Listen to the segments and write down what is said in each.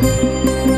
Música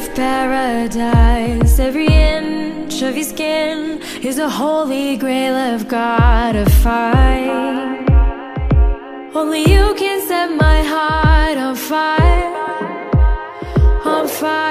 Of paradise. Every inch of your skin is a holy grail I've gotta find. Only you can set my heart on fire, on fire.